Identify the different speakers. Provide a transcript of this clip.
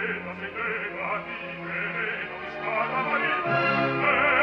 Speaker 1: sedeva sedeva di vivere, non stava marito